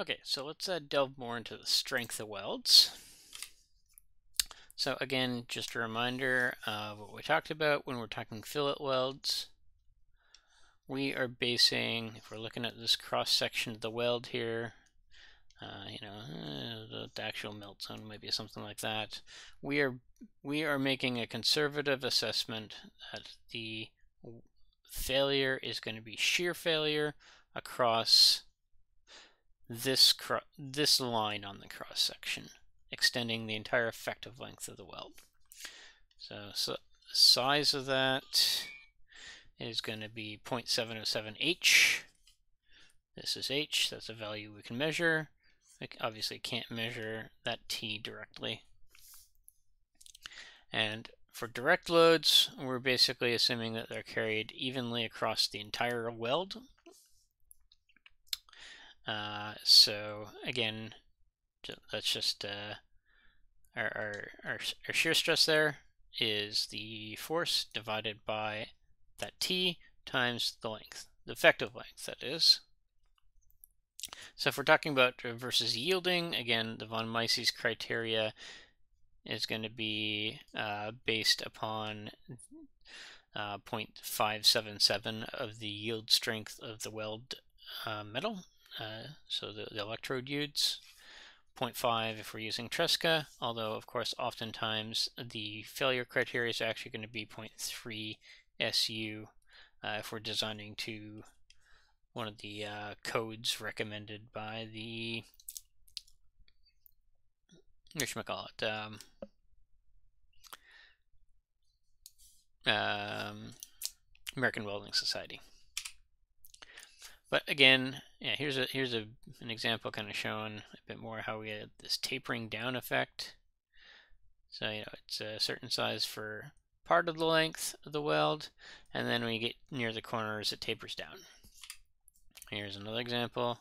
Okay, so let's uh, delve more into the strength of welds. So again, just a reminder of what we talked about when we're talking fillet welds. We are basing, if we're looking at this cross section of the weld here, uh, you know, uh, the, the, actual melt zone maybe something like that. We are we are making a conservative assessment that the failure is going to be shear failure across this this line on the cross section, extending the entire effective length of the weld. So, so size of that is going to be 0.707 H. This is H, that's a value we can measure. We obviously can't measure that T directly. And for direct loads, we're basically assuming that they're carried evenly across the entire weld. Uh, so again, that's just uh, our, our, our, our shear stress there is the force divided by that T times the length, the effective length, that is. So if we're talking about versus yielding, again, the von Mises criteria is going to be uh, based upon uh, 0.577 of the yield strength of the weld uh, metal, uh, so the, the electrode yields. 0.5 if we're using Tresca, although of course oftentimes the failure criteria is actually going to be 0.3 SU uh, if we're designing to one of the uh, codes recommended by the what should call it? Um, um, American Welding Society. But again, yeah, here's a here's a an example kind of showing a bit more how we get this tapering down effect. So you know it's a certain size for part of the length of the weld, and then when you get near the corners, it tapers down. Here's another example.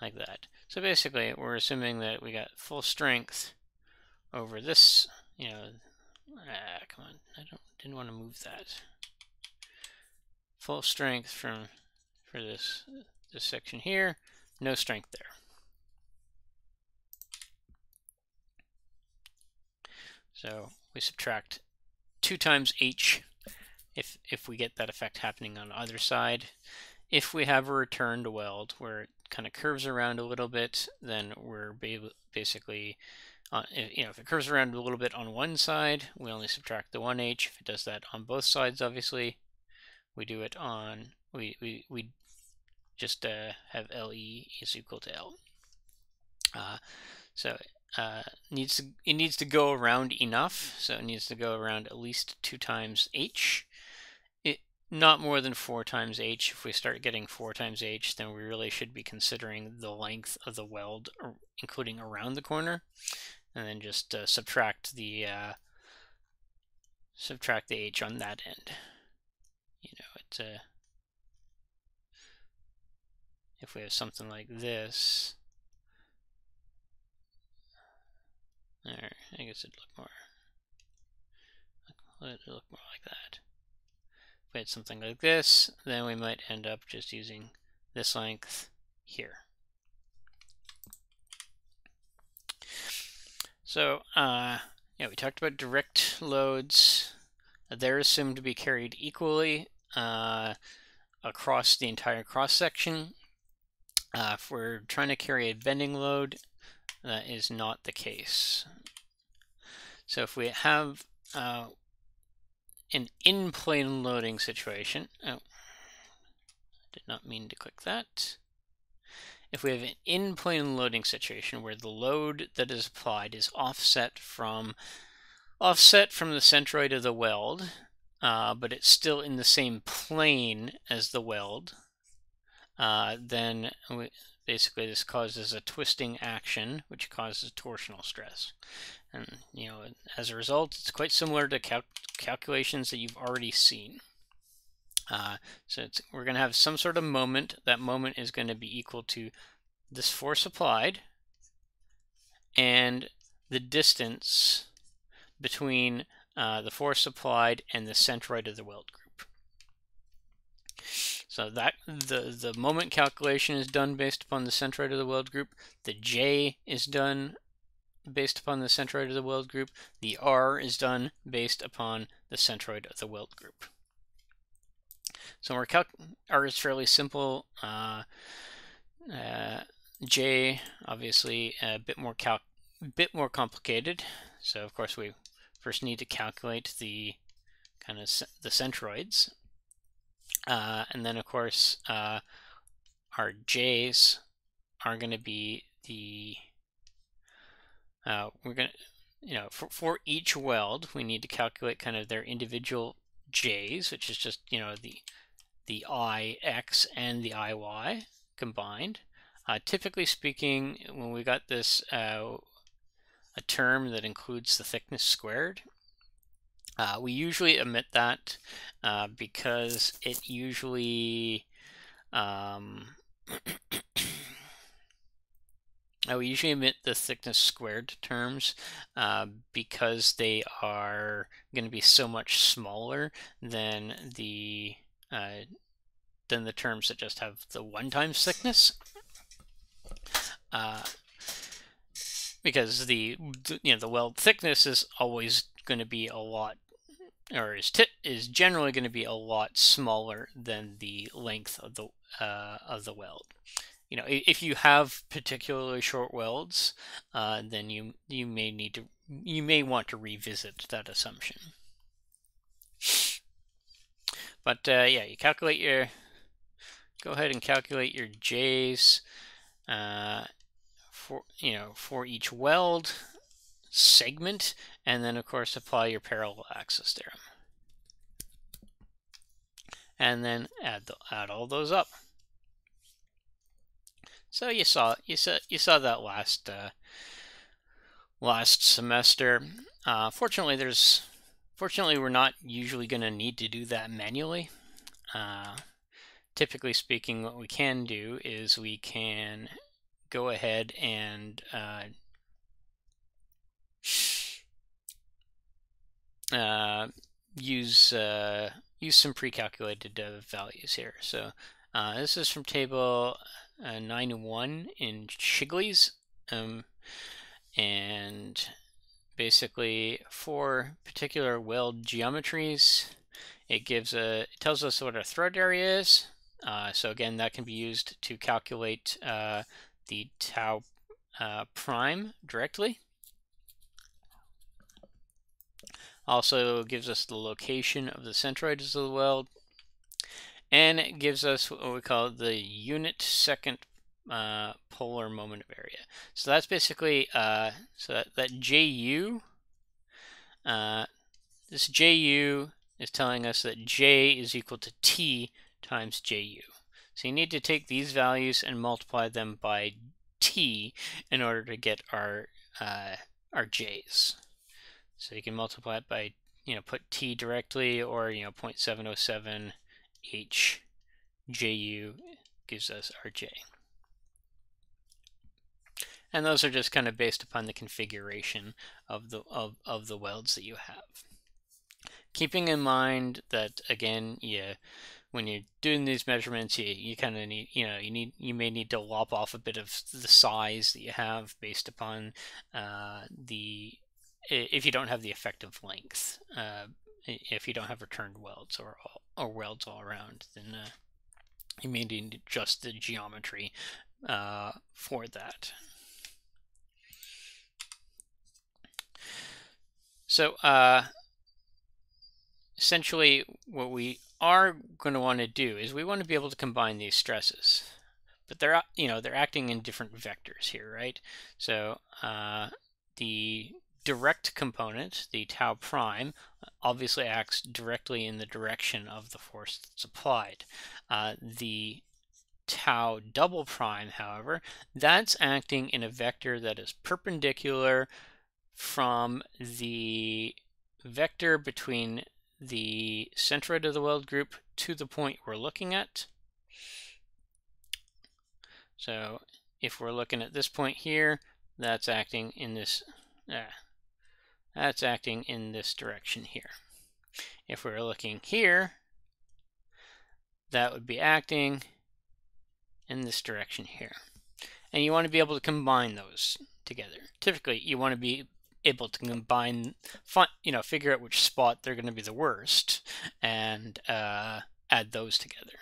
Like that. So basically, we're assuming that we got full strength over this, you know, ah, come on, I don't, didn't want to move that. Full strength from, for this, this section here, no strength there. So we subtract 2 times h if, if we get that effect happening on either side. If we have a return to weld where it kind of curves around a little bit, then we're basically, uh, if, you know, if it curves around a little bit on one side, we only subtract the 1h. If it does that on both sides, obviously, we do it on, we, we, we just uh, have LE is equal to L. Uh, so uh, needs to it needs to go around enough, so it needs to go around at least two times h. It not more than four times h. If we start getting four times h, then we really should be considering the length of the weld, including around the corner, and then just uh, subtract the uh, subtract the h on that end. You know, it's uh, if we have something like this There, I guess it'd look more, let it look more like that. If we had something like this, then we might end up just using this length here. So, uh, yeah, we talked about direct loads. They're assumed to be carried equally uh, across the entire cross section. Uh, if we're trying to carry a bending load, that is not the case. So if we have uh, an in-plane loading situation, oh, did not mean to click that. If we have an in-plane loading situation where the load that is applied is offset from offset from the centroid of the weld, uh, but it's still in the same plane as the weld, uh, then we, basically this causes a twisting action which causes torsional stress. And you know as a result it's quite similar to cal calculations that you've already seen uh, so we're going to have some sort of moment that moment is going to be equal to this force applied and the distance between uh, the force applied, and the centroid of the weld group. So that the, the moment calculation is done based upon the centroid of the weld group. The J is done based upon the centroid of the weld group. The R is done based upon the centroid of the weld group. So our calc R is fairly simple. Uh, uh, J obviously a bit more cal bit more complicated. So of course we first need to calculate the kind of the centroids, uh, and then of course uh, our J's are going to be the uh, we're going to you know for, for each weld we need to calculate kind of their individual J's, which is just you know the the IX and the IY combined. Uh, typically speaking, when we got this uh, a term that includes the thickness squared, uh, we usually omit that uh, because it usually um, uh, we usually omit the thickness squared terms uh, because they are going to be so much smaller than the uh, than the terms that just have the one times thickness. Uh, because the, you know the weld thickness is always going to be a lot or is is generally going to be a lot smaller than the length of the uh, of the weld. You know, if you have particularly short welds, uh, then you you may need to you may want to revisit that assumption. But uh, yeah, you calculate your, go ahead and calculate your J's uh, for, you know, for each weld segment, and then of course apply your parallel axis theorem. And then add, the, add all those up. So you saw you saw you saw that last uh, last semester. Uh, fortunately, there's Fortunately, we're not usually going to need to do that manually. Uh, typically speaking, what we can do is we can go ahead and uh, uh, use uh, use some pre-calculated values here. So this is from table uh, 9-1 in Shigley's. Um, and basically for particular weld geometries. It gives a it tells us what our throat area is. Uh, so again, that can be used to calculate uh, the tau uh, prime directly. Also gives us the location of the centroids of the weld. And it gives us what we call the unit second uh, polar moment of area. So that's basically, uh, so that, that JU, uh, this JU is telling us that J is equal to T times JU. So you need to take these values and multiply them by T in order to get our, uh, our J's. So you can multiply it by, you know, put T directly or, you know, 0.707 H JU gives us our J. And those are just kind of based upon the configuration of the of, of the welds that you have. Keeping in mind that again, yeah, when you're doing these measurements, you, you kind of need, you know, you need, you may need to lop off a bit of the size that you have based upon uh, the, if you don't have the effective length, uh, if you don't have returned welds or or welds all around, then uh, you may need to adjust the geometry uh, for that. So uh, essentially what we are going to want to do is we want to be able to combine these stresses. But they're, you know, they're acting in different vectors here, right? So uh, the direct component, the tau prime, obviously acts directly in the direction of the force that's applied. Uh, the tau double prime, however, that's acting in a vector that is perpendicular from the vector between the centroid of the weld group to the point we're looking at. So if we're looking at this point here, that's acting in this, uh, that's acting in this direction here. If we were looking here, that would be acting in this direction here. And you want to be able to combine those together. Typically, you want to be able to combine, you know, figure out which spot they're going to be the worst and uh, add those together.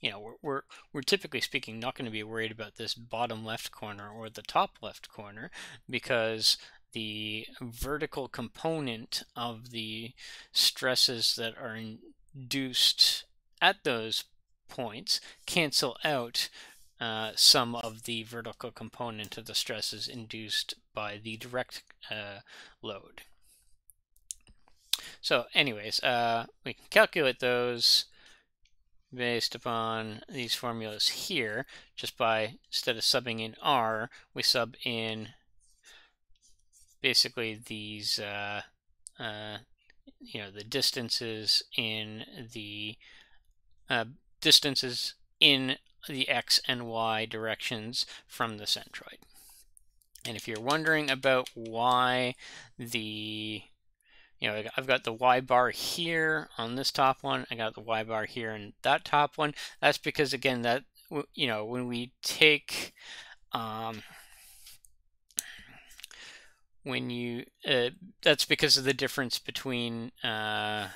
You know, we're, we're, we're typically speaking not going to be worried about this bottom left corner or the top left corner because the vertical component of the stresses that are induced at those points cancel out uh, some of the vertical component of the stresses induced by the direct uh, load. So anyways, uh, we can calculate those based upon these formulas here, just by, instead of subbing in R, we sub in basically these, uh, uh, you know, the distances in the uh, distances in the x and y directions from the centroid. And if you're wondering about why the, you know, I've got the y bar here on this top one, I got the y bar here and that top one, that's because, again, that, you know, when we take, um, when you, uh, that's because of the difference between, uh,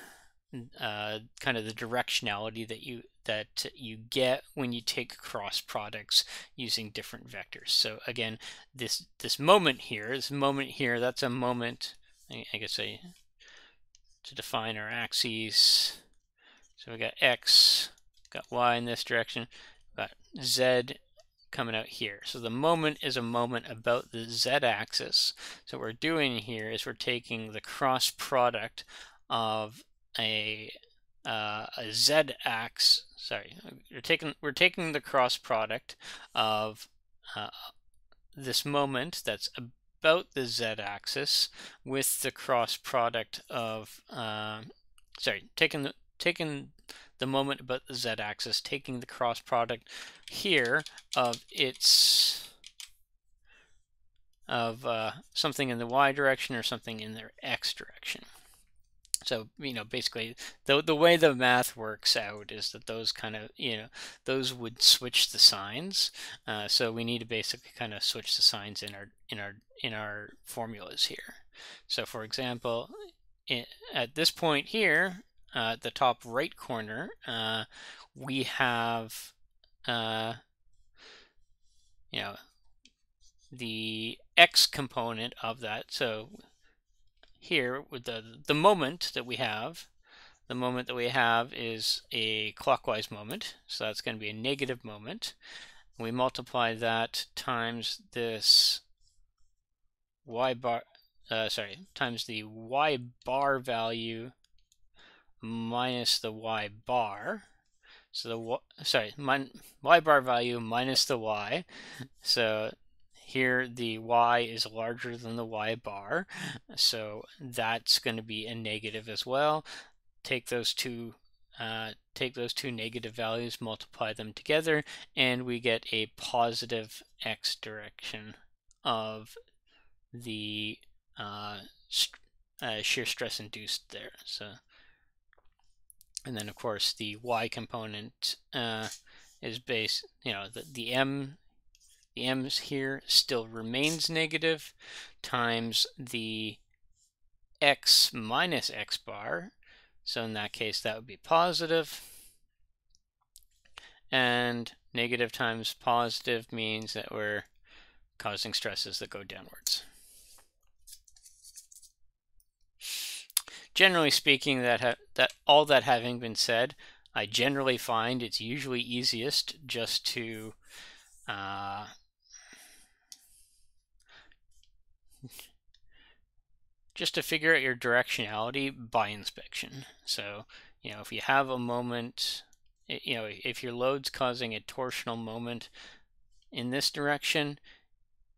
uh, kind of the directionality that you that you get when you take cross products using different vectors. So again, this this moment here, this moment here, that's a moment. I guess I to define our axes. So we got x, got y in this direction, got z coming out here. So the moment is a moment about the z-axis. So what we're doing here is we're taking the cross product of a uh, a z-axis. Sorry, we're taking we're taking the cross product of uh, this moment that's about the z-axis with the cross product of uh, sorry, taking the taking the moment about the z-axis, taking the cross product here of its of uh, something in the y direction or something in the x direction. So, you know, basically the, the way the math works out is that those kind of, you know, those would switch the signs. Uh, so we need to basically kind of switch the signs in our, in our, in our formulas here. So for example, in, at this point here, uh, at the top right corner, uh, we have, uh, you know, the x component of that. So here with the the moment that we have the moment that we have is a clockwise moment so that's going to be a negative moment we multiply that times this y bar uh, sorry times the y bar value minus the y bar so the sorry my, y bar value minus the y so here the y is larger than the y bar, so that's going to be a negative as well. Take those two uh, take those two negative values, multiply them together, and we get a positive x direction of the uh, st uh, shear stress induced there. So, and then of course the y component uh, is based, you know, the, the m the m's here still remains negative times the x minus x bar. So in that case, that would be positive. And negative times positive means that we're causing stresses that go downwards. Generally speaking, that, that all that having been said, I generally find it's usually easiest just to uh, just to figure out your directionality by inspection. So, you know, if you have a moment, you know, if your load's causing a torsional moment in this direction,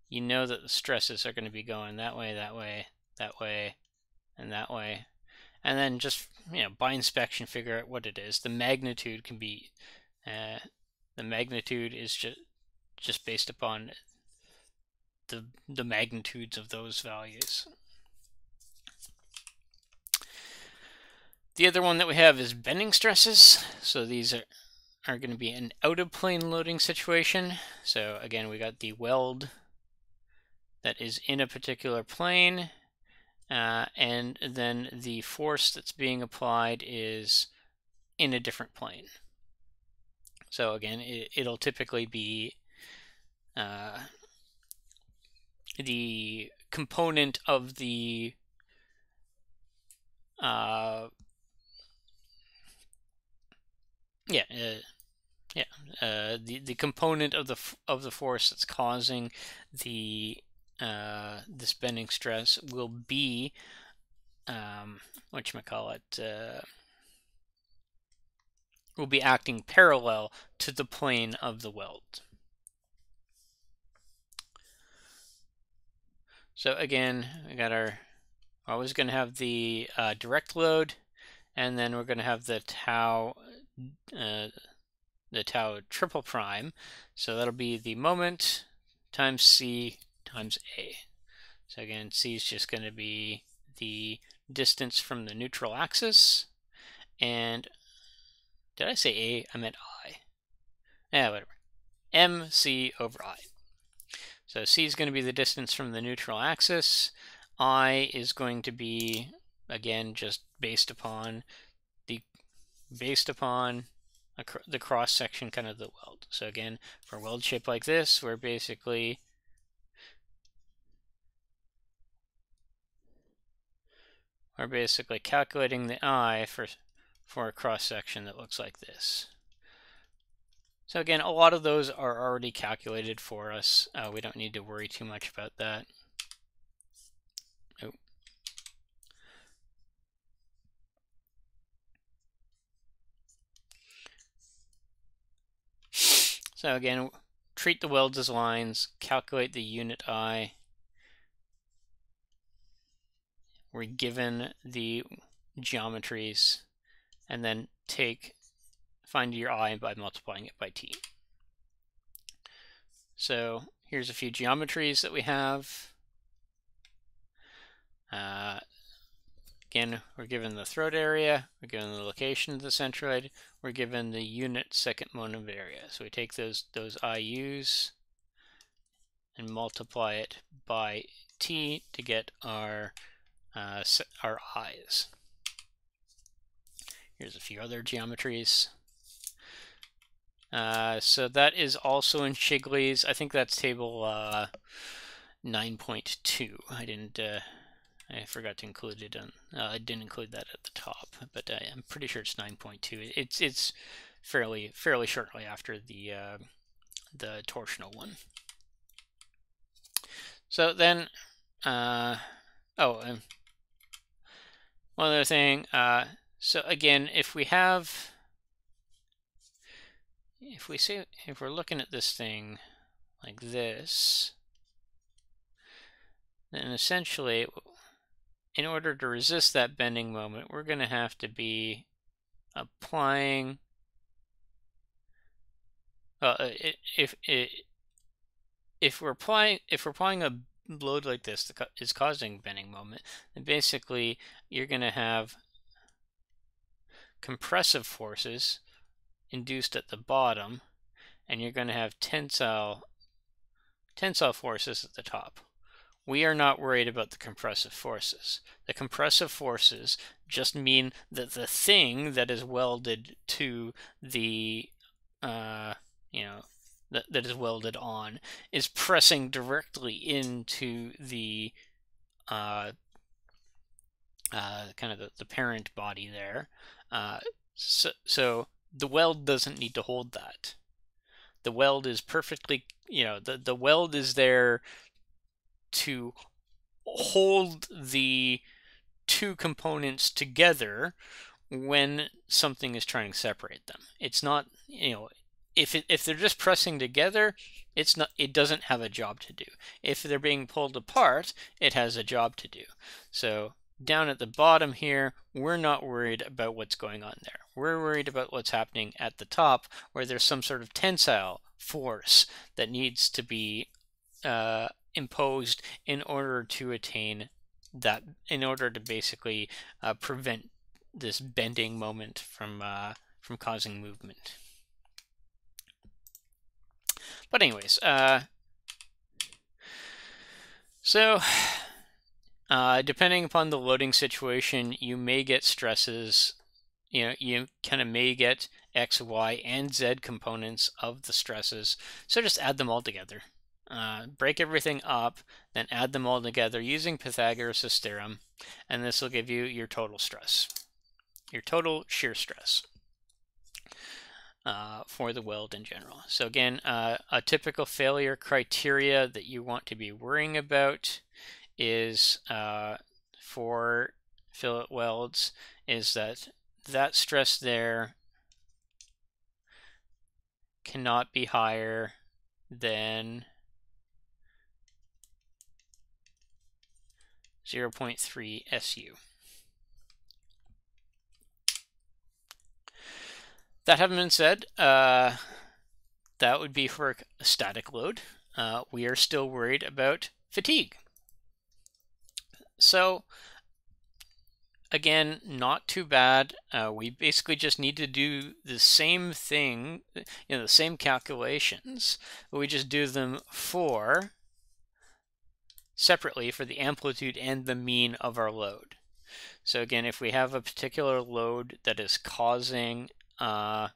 you know that the stresses are going to be going that way, that way, that way, and that way. And then just, you know, by inspection, figure out what it is. The magnitude can be, uh, the magnitude is just, just based upon the, the magnitudes of those values. the other one that we have is bending stresses. So these are, are going to be an out of plane loading situation. So again, we got the weld that is in a particular plane, uh, and then the force that's being applied is in a different plane. So again, it, will typically be uh, the component of the uh, yeah, uh, yeah, uh, the the component of the of the force that's causing the uh, this bending stress will be um, what you call it uh, will be acting parallel to the plane of the weld. So again, we got our always going to have the uh, direct load, and then we're going to have the tau uh, the tau triple prime. So that'll be the moment times c times a. So again, c is just going to be the distance from the neutral axis. And did I say a? I meant i. Yeah, whatever. mc over i. So c is going to be the distance from the neutral axis. i is going to be, again, just based upon the based upon the cross section kind of the weld. So again, for a weld shape like this, we're basically we're basically calculating the I for for a cross section that looks like this. So again, a lot of those are already calculated for us. Uh, we don't need to worry too much about that. So again, treat the welds as lines, calculate the unit I. We're given the geometries, and then take, find your I by multiplying it by T. So here's a few geometries that we have. Uh, Again, we're given the throat area, we're given the location of the centroid, we're given the unit second moment of area. So we take those, those IUs and multiply it by t to get our, uh, our eyes. Here's a few other geometries. Uh, so that is also in Shigley's. I think that's table uh, 9.2. I didn't uh, I forgot to include it. Uh, I didn't include that at the top, but I, am pretty sure it's 9.2. It's it's fairly fairly shortly after the uh, the torsional one. So then, uh, oh, um, one other thing. Uh, so again, if we have, if we say, if we're looking at this thing like this, then essentially in order to resist that bending moment, we're going to have to be applying, uh, if, if, if we're applying, if we're applying a load like this is causing bending moment, then basically you're going to have compressive forces induced at the bottom, and you're going to have tensile tensile forces at the top we are not worried about the compressive forces. The compressive forces just mean that the thing that is welded to the, uh, you know, that, that is welded on is pressing directly into the, uh, uh, kind of the, the parent body there. Uh, so, so the weld doesn't need to hold that. The weld is perfectly, you know, the, the weld is there to hold the two components together when something is trying to separate them. It's not, you know, if it, if they're just pressing together, it's not it doesn't have a job to do. If they're being pulled apart, it has a job to do. So down at the bottom here, we're not worried about what's going on there. We're worried about what's happening at the top where there's some sort of tensile force that needs to be uh, imposed in order to attain that, in order to basically uh, prevent this bending moment from uh, from causing movement. But anyways, uh, so uh, depending upon the loading situation, you may get stresses. You know, you kind of may get X, Y, and Z components of the stresses. So just add them all together. Uh, break everything up, then add them all together using Pythagoras' theorem, and this will give you your total stress, your total shear stress uh, for the weld in general. So again, uh, a typical failure criteria that you want to be worrying about is uh, for fillet welds is that that stress there cannot be higher than 0.3 SU. That having been said, uh, that would be for a static load. Uh, we are still worried about fatigue. So again, not too bad. Uh, we basically just need to do the same thing, you know, the same calculations, but we just do them for separately for the amplitude and the mean of our load. So again, if we have a particular load that is causing uh,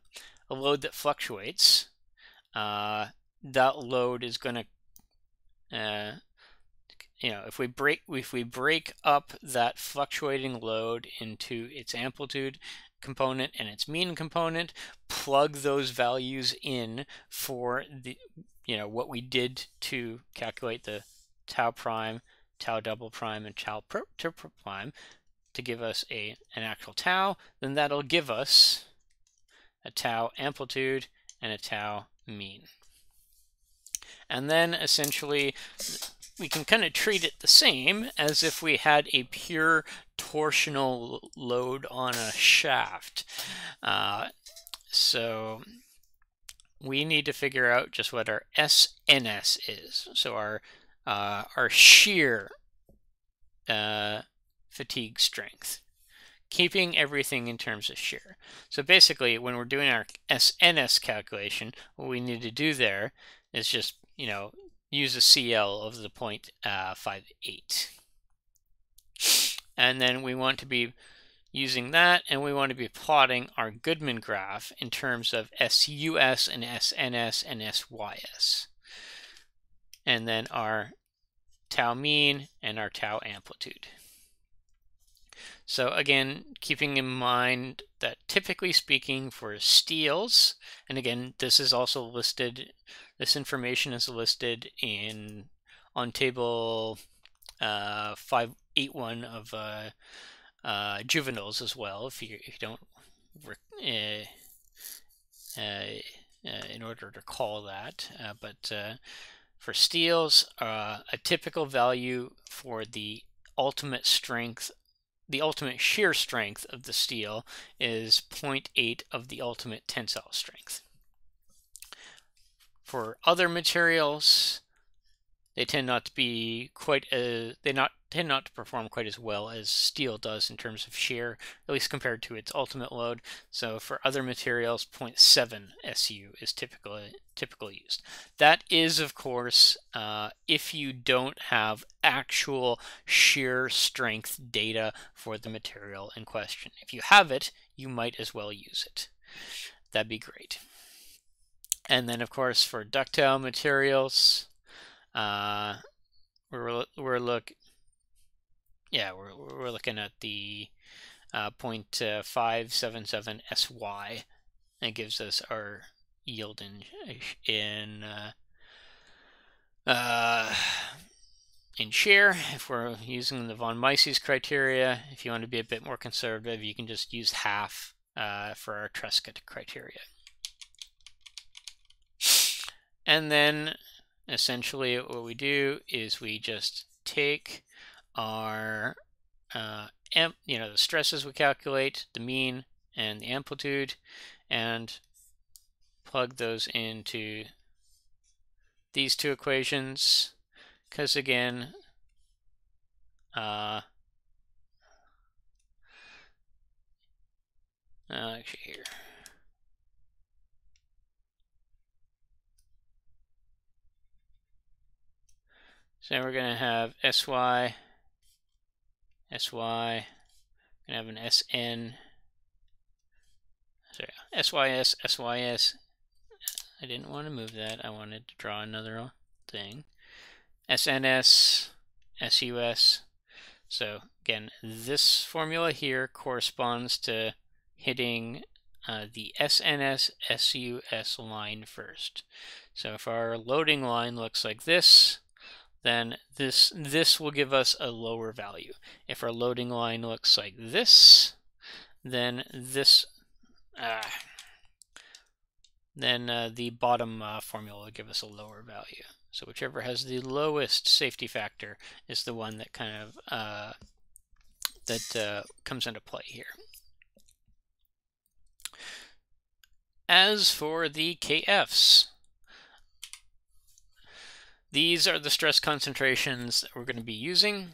a load that fluctuates, uh, that load is going to, uh, you know, if we break if we break up that fluctuating load into its amplitude component and its mean component, plug those values in for the, you know, what we did to calculate the tau prime, tau double prime, and tau triple prime to give us a an actual tau, then that'll give us a tau amplitude, and a tau mean. And then essentially we can kind of treat it the same as if we had a pure torsional load on a shaft. Uh, so we need to figure out just what our SNS is. So our uh, our shear uh, fatigue strength keeping everything in terms of shear. So basically, when we're doing our SNS calculation, what we need to do there is just, you know, use a CL of the point, uh, 0.58. And then we want to be using that, and we want to be plotting our Goodman graph in terms of SUS and SNS and SYS. And then our tau mean and our tau amplitude. So again, keeping in mind that typically speaking for steels, and again, this is also listed, this information is listed in on table uh, 581 of uh, uh, Juvinall's as well, if you, if you don't, uh, uh, in order to call that. Uh, but for steels, a typical value for the ultimate strength the ultimate shear strength of the steel is 0.8 of the ultimate tensile strength. For other materials, they tend not to be quite as, they not tend not to perform quite as well as steel does in terms of shear, at least compared to its ultimate load. So for other materials, 0.7 SU is typically typically used. That is, of course, uh, if you don't have actual shear strength data for the material in question. If you have it, you might as well use it. That'd be great. And then, of course, for ductile materials, uh, we're we're look yeah we're we're looking at the uh, 0.577 sy. It gives us our yield in in uh, uh, in shear. If we're using the von Mises criteria, if you want to be a bit more conservative, you can just use half uh, for our Tresca criteria. And then essentially what we do is we just take our uh, amp, you know, the stresses we calculate, the mean and the amplitude, and plug those into these two equations, because again, uh, Uh, actually, here. So we're going to have SY, SY, going to have an SN, sorry, SYS, SYS. I didn't want to move that. I wanted to draw another thing. SNS, SUS. So again, this formula here corresponds to hitting uh, the SNS SUS line first. So if our loading line looks like this, then this, this will give us a lower value. If our loading line looks like this, then this, uh, then uh, the bottom uh, formula will give us a lower value. So whichever has the lowest safety factor is the one that kind of uh, that uh, comes into play here. As for the KFs, these are the stress concentrations that we're going to be using.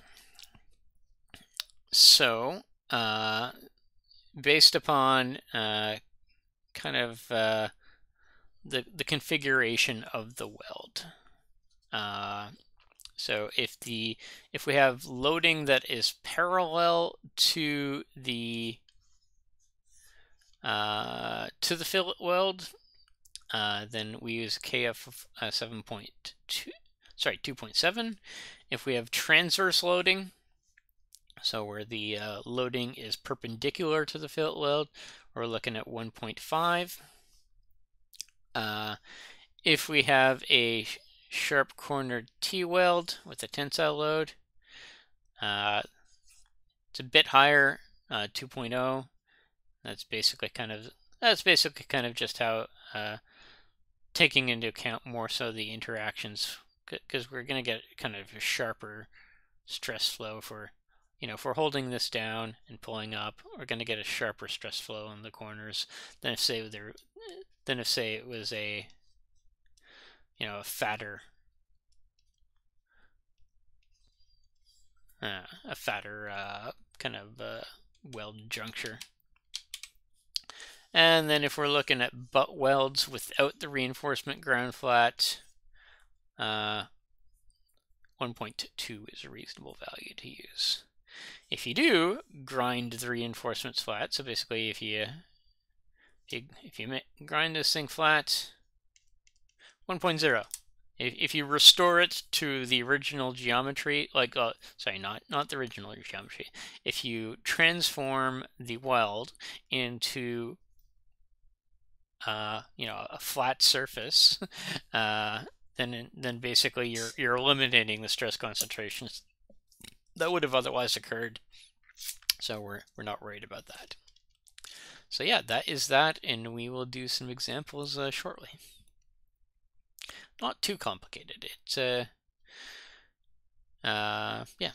So, uh, based upon uh, kind of uh, the, the configuration of the weld. Uh, so if the if we have loading that is parallel to the uh, to the fillet weld, uh, then we use KF of uh, 7.2 sorry, 2.7. If we have transverse loading, so where the uh, loading is perpendicular to the fillet weld, we're looking at 1.5. Uh, if we have a sharp cornered T-weld with a tensile load, uh, it's a bit higher, uh, 2.0. That's basically kind of that's basically kind of just how uh, taking into account more so the interactions because we're going to get kind of a sharper stress flow for, you know, if we're holding this down and pulling up, we're going to get a sharper stress flow in the corners than if say there, than if say it was a, you know, a fatter, uh, a fatter uh, kind of uh, weld juncture. And then if we're looking at butt welds without the reinforcement ground flat, uh, 1.2 is a reasonable value to use. If you do grind the reinforcements flat, so basically if you if you, if you grind this thing flat, 1.0. If, if you restore it to the original geometry, like, uh, sorry, not, not the original geometry, if you transform the weld into, uh, you know, a flat surface, uh, then then basically you're you're eliminating the stress concentrations that would have otherwise occurred. So we're we're not worried about that. So yeah, that is that, and we will do some examples uh, shortly. Not too complicated. It's uh, uh yeah.